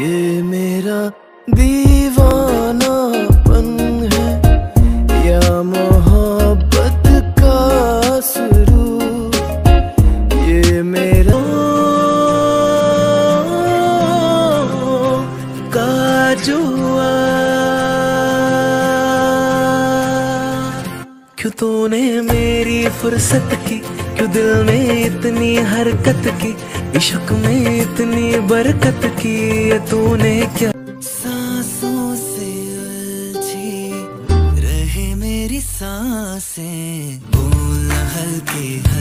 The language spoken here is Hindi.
ये मेरा दीवानापन है, या मोहब्बत का शुरू? ये मेरा का क्यों तूने मेरी फुर्सत की क्यों दिल में इतनी हरकत की, इश्क में इतनी बरकत की तूने क्या? सांसों से उलझी, रहे मेरी साँसें, बोल हल्के हल्के।